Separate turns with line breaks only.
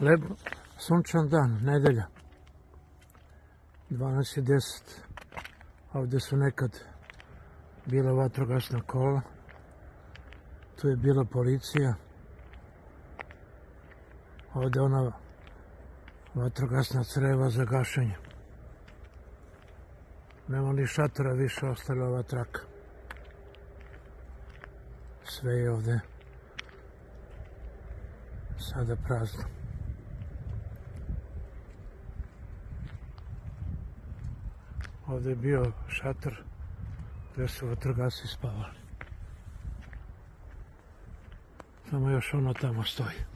Lep, sunčan dan, nedelja. 12.10. Ovdje su nekad bila vatrogasna kola. Tu je bila policija. Ovdje ona vatrogasna creva za gašenje. Nema ni šatora više, ostala ova traka. Sve je ovdje sada prazno. Ovdje je bio šator gdje su vatrogasci spavali. Samo još ono tamo stoji.